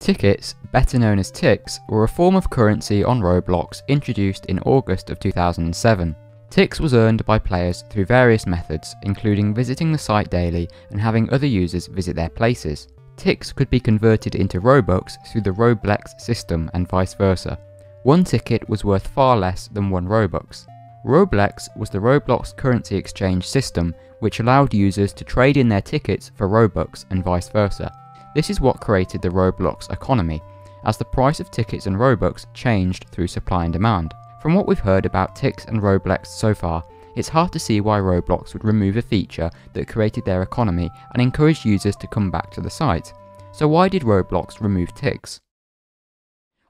Tickets, better known as Tix, were a form of currency on Roblox introduced in August of 2007. Tix was earned by players through various methods, including visiting the site daily and having other users visit their places. Tix could be converted into Robux through the Roblex system and vice versa. One ticket was worth far less than one Robux. Roblex was the Roblox currency exchange system which allowed users to trade in their tickets for Robux and vice versa. This is what created the Roblox economy, as the price of tickets and Robux changed through supply and demand. From what we've heard about Tix and Roblox so far, it's hard to see why Roblox would remove a feature that created their economy and encouraged users to come back to the site. So why did Roblox remove Tix?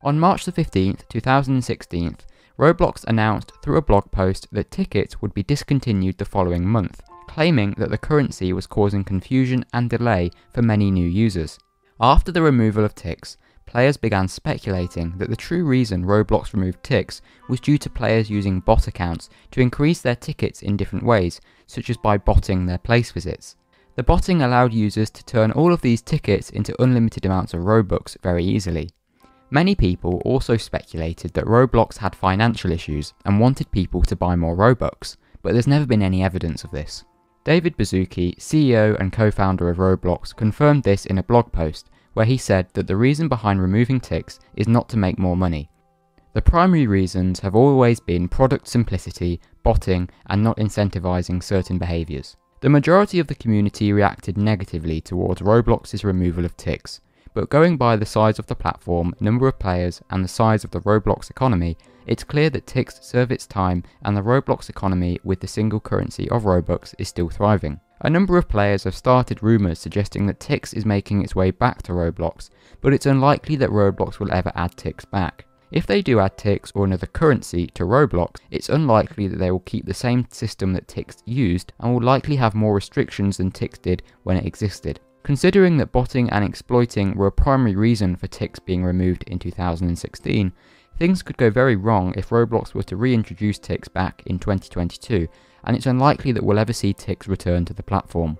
On March the 15th, 2016, Roblox announced through a blog post that tickets would be discontinued the following month, claiming that the currency was causing confusion and delay for many new users. After the removal of Tix, players began speculating that the true reason Roblox removed Tix was due to players using bot accounts to increase their tickets in different ways, such as by botting their place visits. The botting allowed users to turn all of these tickets into unlimited amounts of Robux very easily. Many people also speculated that Roblox had financial issues and wanted people to buy more Robux, but there's never been any evidence of this. David Baszucki, CEO and co-founder of Roblox, confirmed this in a blog post where he said that the reason behind removing Tix is not to make more money. The primary reasons have always been product simplicity, botting, and not incentivizing certain behaviors. The majority of the community reacted negatively towards Roblox's removal of Tix, but going by the size of the platform, number of players, and the size of the Roblox economy, it's clear that Tix serve its time and the Roblox economy with the single currency of Robux is still thriving. A number of players have started rumours suggesting that Tix is making its way back to Roblox, but it's unlikely that Roblox will ever add Tix back. If they do add Tix or another currency to Roblox, it's unlikely that they will keep the same system that Tix used and will likely have more restrictions than Tix did when it existed. Considering that botting and exploiting were a primary reason for Tix being removed in 2016, things could go very wrong if Roblox were to reintroduce Tix back in 2022, and it's unlikely that we'll ever see Tix return to the platform.